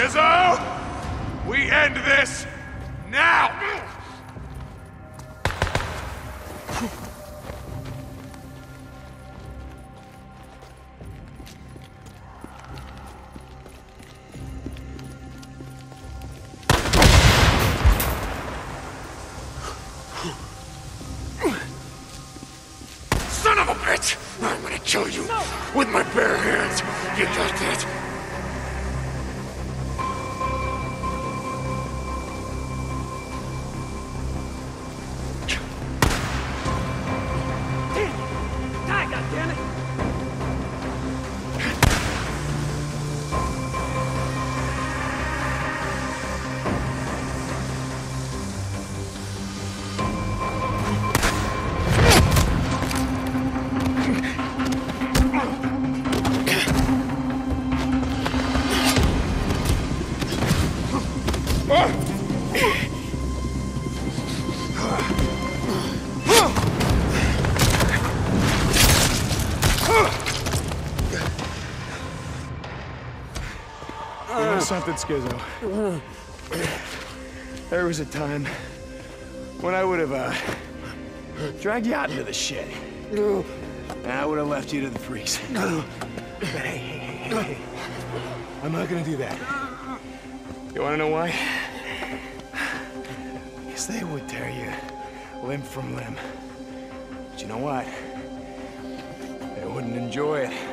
Skizzo! We end this now! Son of a bitch! I'm gonna kill you with my bare hands. You got that? Something, Skizzo? There was a time when I would have uh, dragged you out into the shed. And I would have left you to the freaks. But hey, hey, hey, hey. I'm not gonna do that. You wanna know why? Because they would tear you limb from limb. But you know what? They wouldn't enjoy it.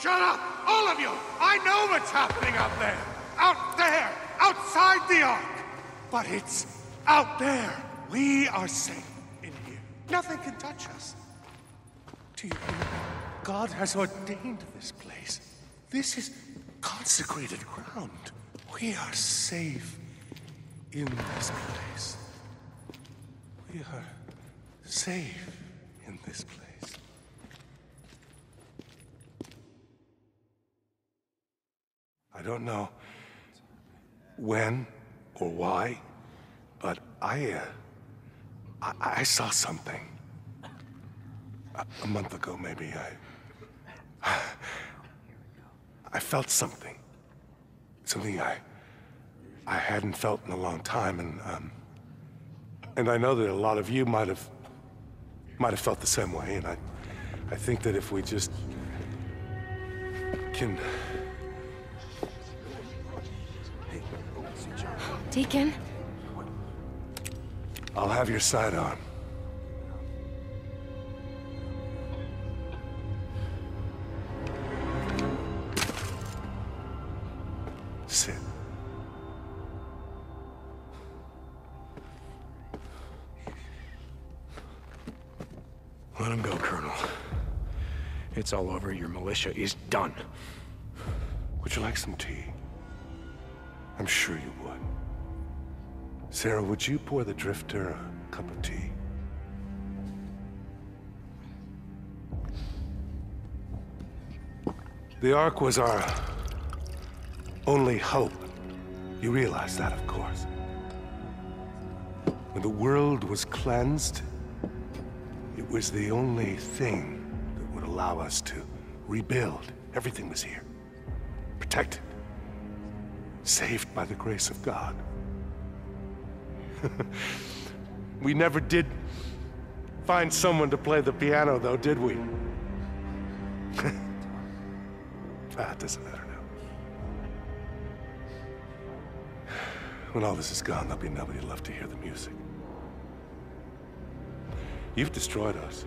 Shut up! All of you! I know what's happening out there! Out there! Outside the Ark! But it's out there! We are safe. Nothing can touch us. Do you hear? God has ordained this place. This is consecrated ground. We are safe in this place. We are safe in this place. I don't know when or why, but I, uh, I, I saw something. A, a month ago, maybe, I, I felt something. Something I, I hadn't felt in a long time, and, um, and I know that a lot of you might have, might have felt the same way, and I, I think that if we just can Deacon? I'll have your side on. Sit. Let him go, Colonel. It's all over. Your militia is done. Would you like some tea? I'm sure you would. Sarah, would you pour the drifter a cup of tea? The Ark was our only hope. You realize that, of course. When the world was cleansed, it was the only thing that would allow us to rebuild. Everything was here. Protected. Saved by the grace of God. we never did find someone to play the piano, though, did we? ah, it doesn't matter now. When all this is gone, there'll be nobody left to hear the music. You've destroyed us.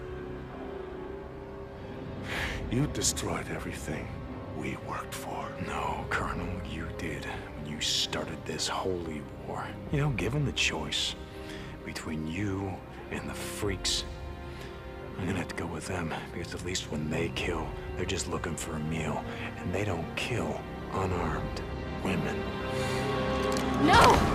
You destroyed everything we worked for. No, Colonel, you did when you started this holy war. You know, given the choice between you and the freaks, I'm gonna have to go with them because at least when they kill, they're just looking for a meal, and they don't kill unarmed women. No!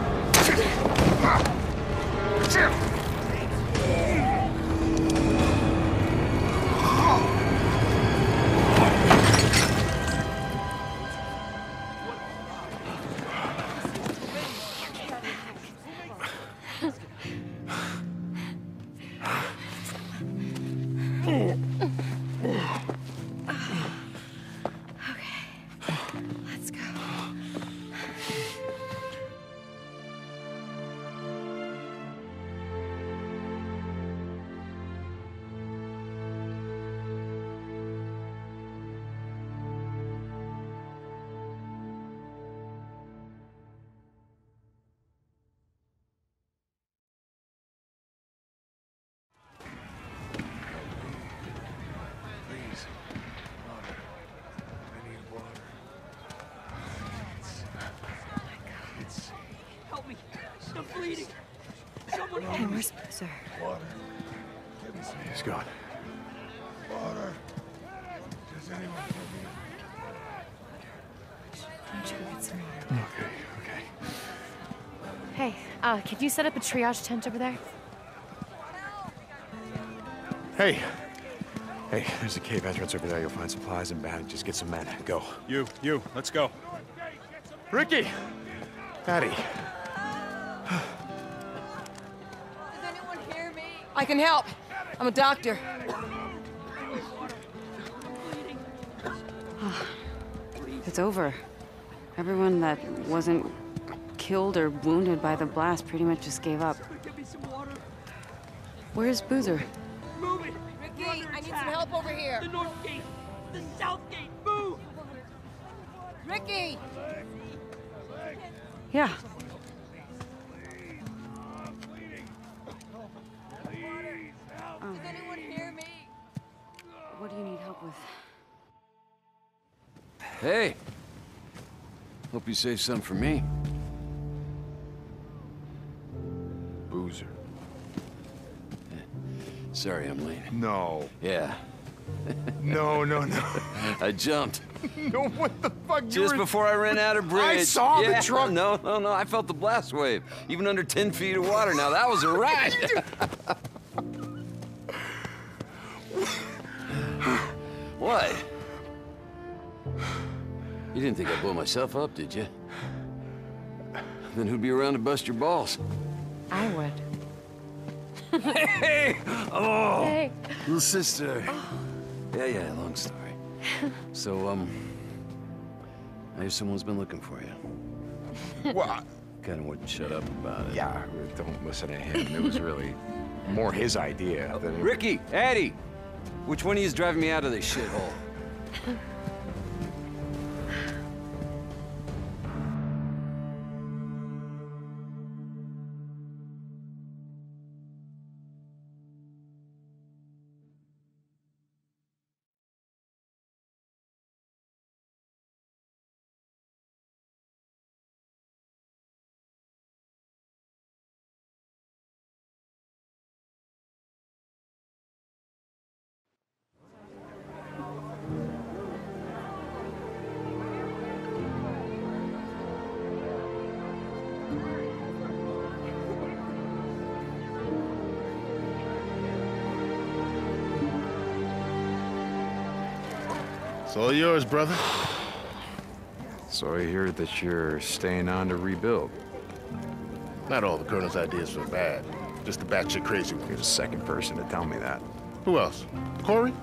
Me. where's Boozer? Water. He's gone. Water. Does anyone have me? I'm sure get some water. Okay, okay. Hey, uh, could you set up a triage tent over there? Hey. Hey, there's a cave entrance over there. You'll find supplies and bandages. Get some men. Go. You, you, let's go. Rikki! Patty. I can help. I'm a doctor. Ah, it's over. Everyone that wasn't killed or wounded by the blast pretty much just gave up. Give me some water. Where's Boozer? Move it. Rikki, I need some help over here. The north gate. The south gate. Move. Rikki! Yeah. Does um, anyone hear me? What do you need help with? Hey! Hope you saved some for me. Boozer. Eh, sorry I'm late. No. Yeah, No, no, no. I jumped. no, what the fuck? You Just were- before I ran out of bridge. I saw the truck. No, no, no, I felt the blast wave. Even under 10 feet of water. Now that was a ride. You didn't think I'd blow myself up, did you? Then who'd be around to bust your balls? I would. Hey! Oh! Hey. Little sister. Yeah, yeah, long story. So, um, I hear someone's been looking for you. What? Kinda wouldn't shut up about it. Yeah, don't listen to him. It was really more his idea than... Rikki, Addy, which one of you is driving me out of this shithole? all yours, brother. So I hear that you're staying on to rebuild. Not all the Colonel's ideas were bad. Just the batshit crazy You're the second person to tell me that. Who else? Corey?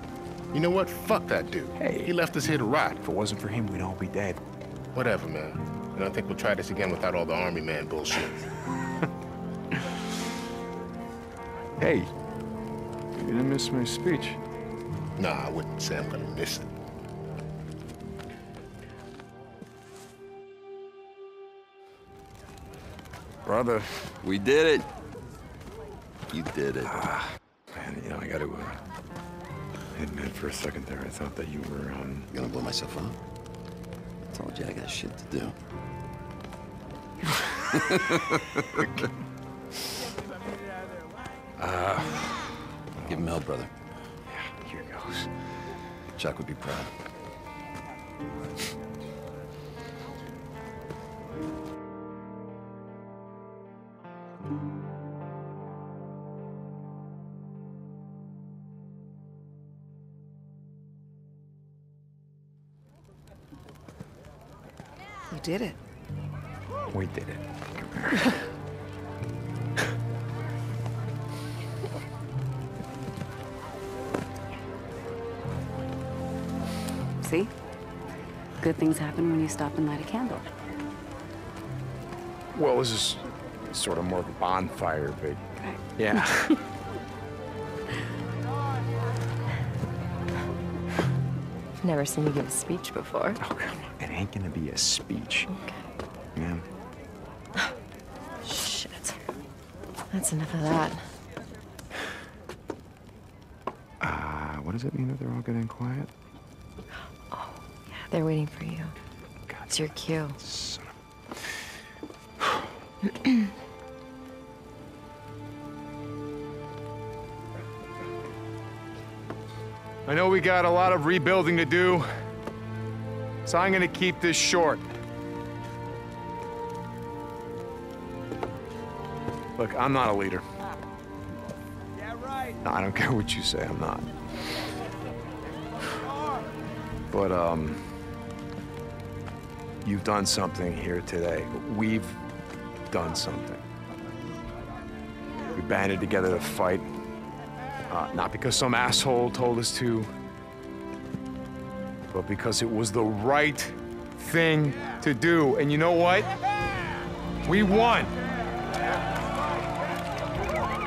You know what? Fuck that dude. Hey. He left us here to rot. If it wasn't for him, we'd all be dead. Whatever, man. And I think we'll try this again without all the army man bullshit. Hey, you didn't miss my speech. Nah, I wouldn't say I'm gonna miss it. Brother. We did it. You did it. Man, you know, I gotta uh, admit for a second there, I thought that you were, um... Gonna blow myself up? I told you I got shit to do. Give him hell, brother. Yeah, here goes. Chuck would be proud. did it. We did it. See? Good things happen when you stop and light a candle. Well, this is sort of more of a bonfire, but right. yeah. Never seen you give a speech before. Oh, ain't gonna be a speech. Man. Shit. That's enough of that. Uh, what does it mean that they're all good and quiet? Oh, yeah, they're waiting for you. God, It's your cue. son of- I know we got a lot of rebuilding to do, so I'm gonna keep this short. Look, I'm not a leader. Yeah, No, I don't care what you say, I'm not. But, um, you've done something here today. We've done something. We banded together to fight, uh, not because some asshole told us to, but because it was the right thing to do. And you know what? We won.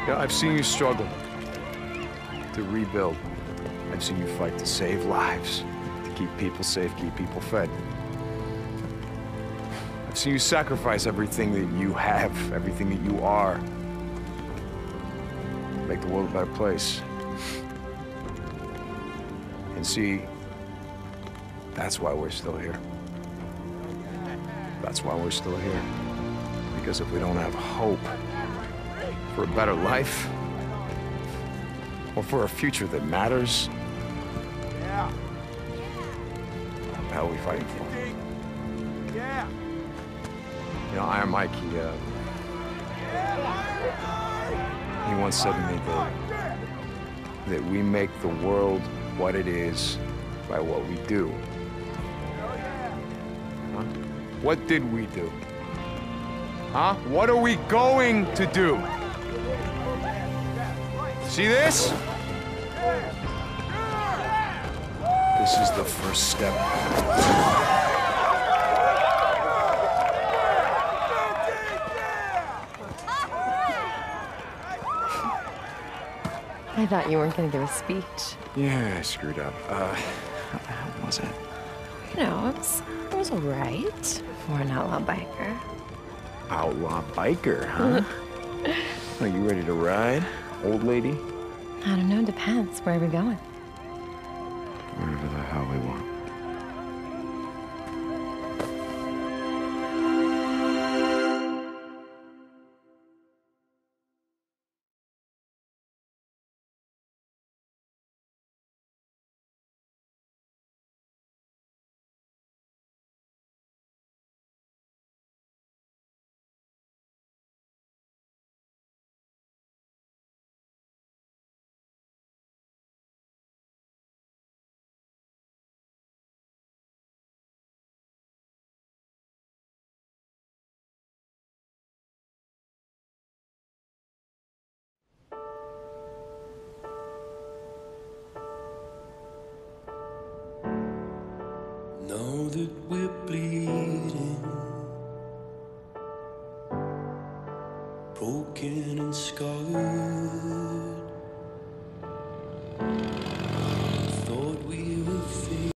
Yeah, I've seen you struggle to rebuild. I've seen you fight to save lives, to keep people safe, keep people fed. I've seen you sacrifice everything that you have, everything that you are, make the world a better place. And see, that's why we're still here. That's why we're still here. Because if we don't have hope for a better life, or for a future that matters, the hell are we fighting for? You know, Iron Mike, he, uh, he once said to me that, that we make the world what it is by what we do. Huh? What did we do? Huh? What are we going to do? See this? This is the first step. I thought you weren't gonna give a speech. Yeah, I screwed up. Uh, how the hell was it? You know, it was, it was all right for an outlaw biker. Outlaw biker, huh? are you ready to ride, old lady? I don't know, depends. Where are we going? Wherever the hell we want. That